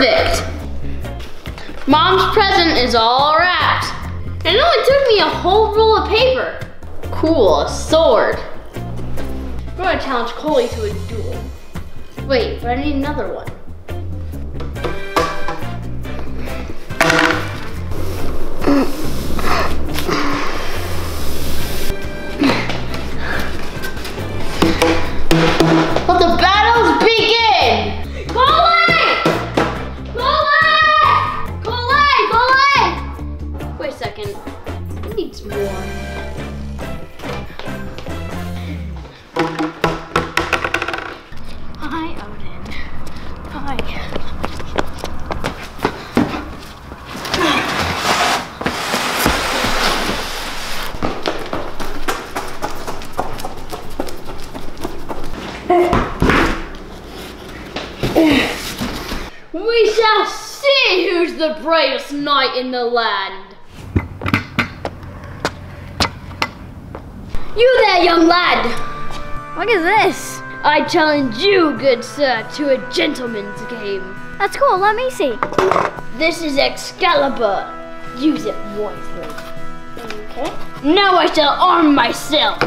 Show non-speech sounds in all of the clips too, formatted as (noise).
Perfect. Mom's present is all wrapped. And it only took me a whole roll of paper. Cool, a sword. We're gonna challenge Coley to a duel. Wait, but I need another one. The bravest knight in the land. You there, young lad. What is this? I challenge you, good sir, to a gentleman's game. That's cool. Let me see. This is Excalibur. Use it wisely. Okay. Now I shall arm myself.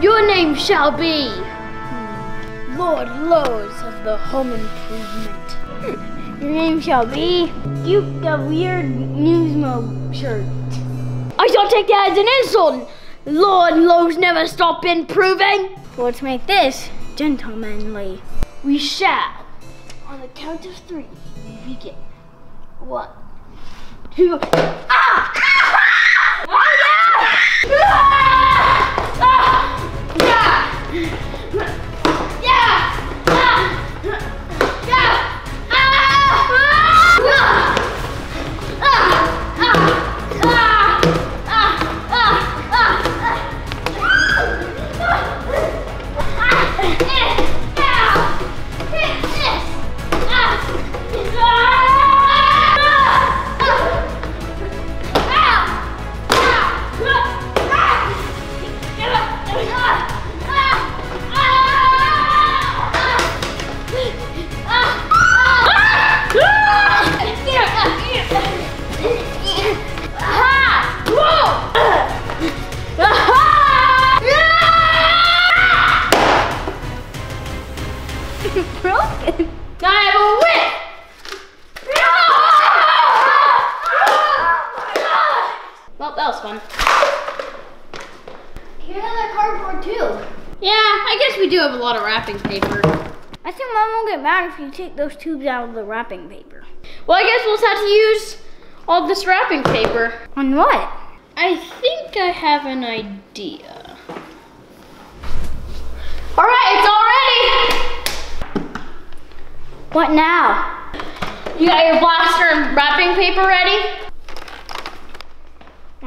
Your name shall be hmm, Lord Lowe's of the Home Improvement. Your name shall be you the weird Newsmo shirt. I shall take that as an insult. Lord Lowe's never stop improving. Let's make this gentlemanly. We shall, on the count of three, we begin. One, two, ah! Oh Well, that was fun. Here's another cardboard too. Yeah, I guess we do have a lot of wrapping paper. I think mom will get mad if you take those tubes out of the wrapping paper. Well, I guess we'll just have to use all this wrapping paper. On what? I think I have an idea. All right, it's all ready. What now? You got your blaster and wrapping paper ready?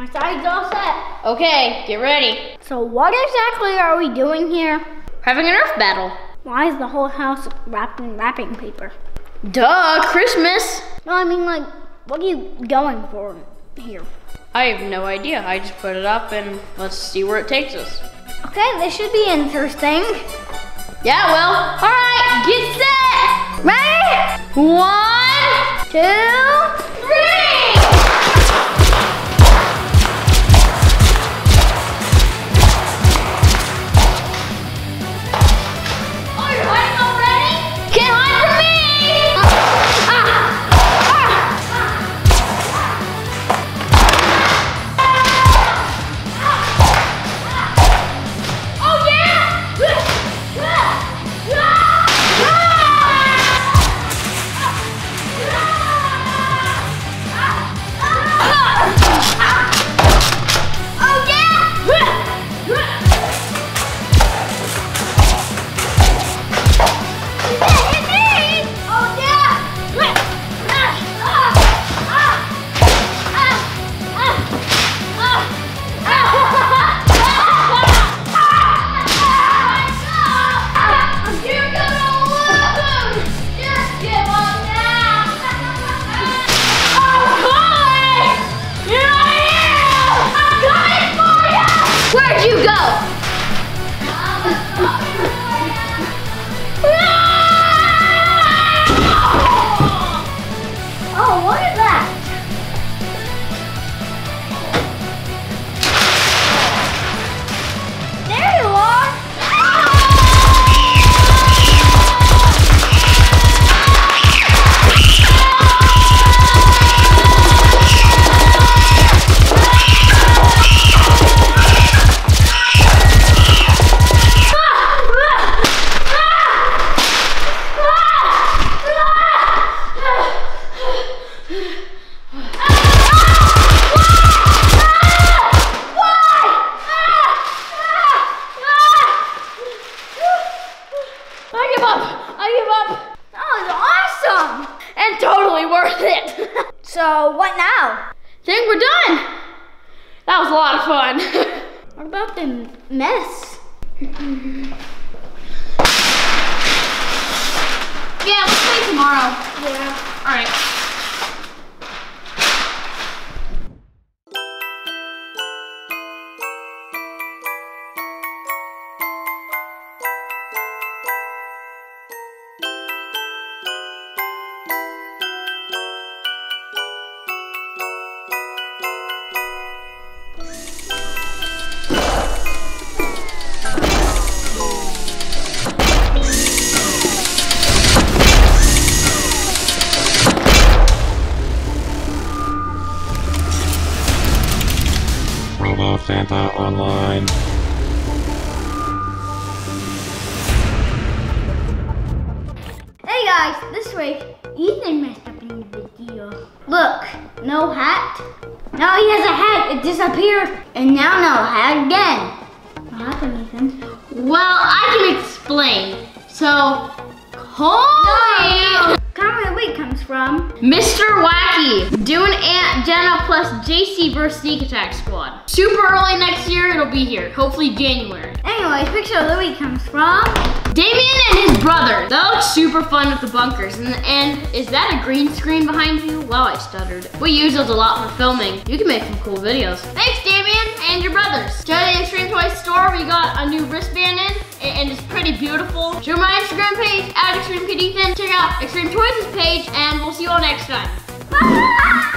My side's all set. Okay, get ready. So what exactly are we doing here? Having a Nerf battle. Why is the whole house wrapped in wrapping paper? Duh, Christmas. No, I mean like, what are you going for here? I have no idea. I just put it up and let's see where it takes us. Okay, this should be interesting. Yeah, well, all right, get set. Ready? One, Two, I give up. That was awesome. And totally worth it. (laughs) So what now? Think we're done. That was a lot of fun. (laughs) What about the mess? yeah, let's play tomorrow. Yeah. All right. Guys, this week Ethan messed up in the video. Look, no hat. Now he has a hat. It disappeared, and now no hat again. What happened, Ethan? Well, I can explain. So, Coley, Of comes from. Mr. Wacky, doing Aunt Jenna plus JC versus Sneak Attack Squad. Super early next year, it'll be here. Hopefully January. Anyways, picture of the week comes from. Damien and his brother. That looks super fun with the bunkers. And, and is that a green screen behind you? Wow, I stuttered. We use those a lot for filming. You can make some cool videos. Thanks, Damien and your brothers. Check the Extreme Toys store. We got a new wristband in, and, it's pretty beautiful. Check out my Instagram page Extreme Kid. Check out Extreme Toys' page, and we'll see you all next time. Bye!